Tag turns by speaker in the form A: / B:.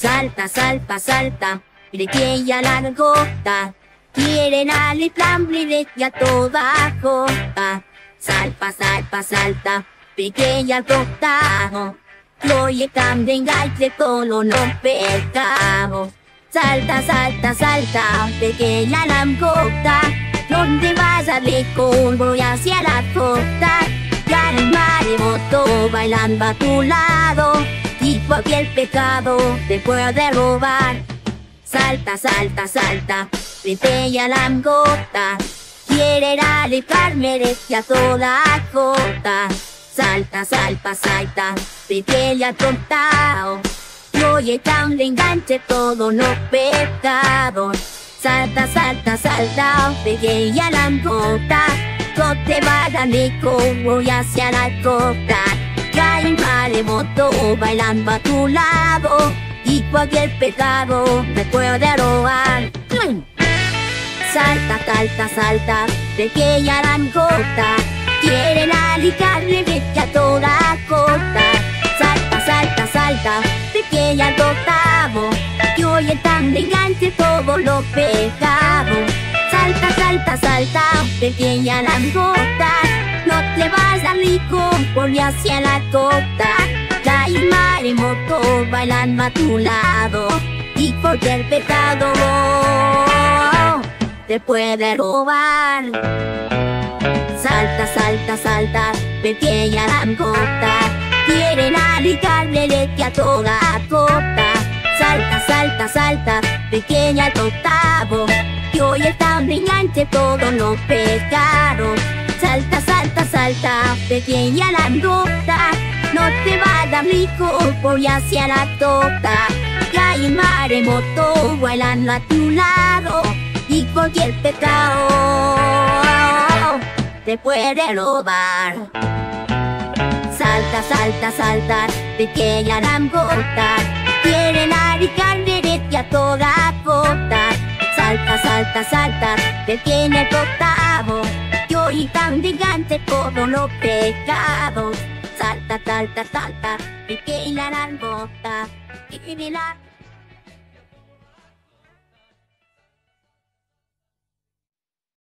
A: Salta, salta, salta, pequeña largota. Quieren al plan a toda costa. Salpa, salpa, salta, pequeña. Oye, cambien de todo no pecado. Salta, salta, salta, pequeña langota. Donde vas a con voy hacia la costa. Ya el maremoto bailando a tu lado. Y cualquier pecado te puede robar. Salta, salta, salta, pequeña langota. Quiere alejarme de a toda costa. Salta, salta, salta, pequeña tonta. Oye, tan enganche todo no pecado. Salta, salta, salta, pequeña langota. No te vayas ni como hacia la costa. Cae un maremoto bailando a tu lado. Y cualquier pecado me puede robar. Salta, salta, salta, pequeña langota. Quieren alicarle vete a toda costa. Salta, salta, salta, pequeña octavo. Que hoy es tan gigante todos los pecados. Salta, salta, salta, pequeña langota. Vas a rico por hacia la costa. Hay maremoto bailando a tu lado. Y cualquier pecado te puede robar. Salta, salta, salta, pequeña langota. Quieren alicarle leche a toda costa. Salta, salta, salta, pequeña octavo. Que hoy es tan brillante todo no pecaron. Pequeña langota. No te va a dar rico, voy hacia la tota. Que hay maremoto bailando a tu lado. Y cualquier pecado te puede robar. Salta, salta, salta, pequeña langota. Quieren arriesgar derecha a toda costa. Salta, salta, salta, pequeña octavo. Que hoy tan gigante todo lo pecado. Salta, salta, salta, pequeña langota. Y la